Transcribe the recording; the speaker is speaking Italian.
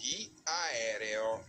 di aereo.